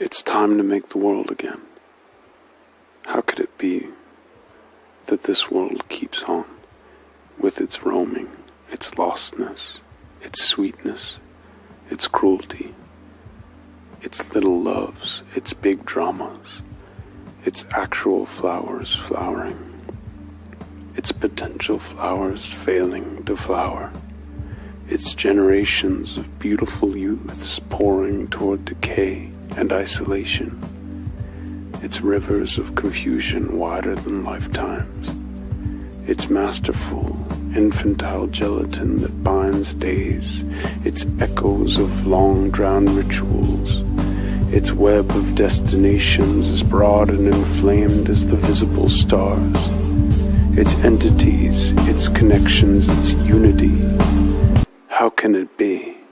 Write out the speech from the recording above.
It's time to make the world again. How could it be that this world keeps on with its roaming, its lostness, its sweetness, its cruelty, its little loves, its big dramas, its actual flowers flowering, its potential flowers failing to flower, its generations of beautiful youths pouring toward decay and isolation, its rivers of confusion wider than lifetimes, its masterful infantile gelatin that binds days, its echoes of long drowned rituals, its web of destinations as broad and inflamed as the visible stars, its entities, its connections, its unity can it be?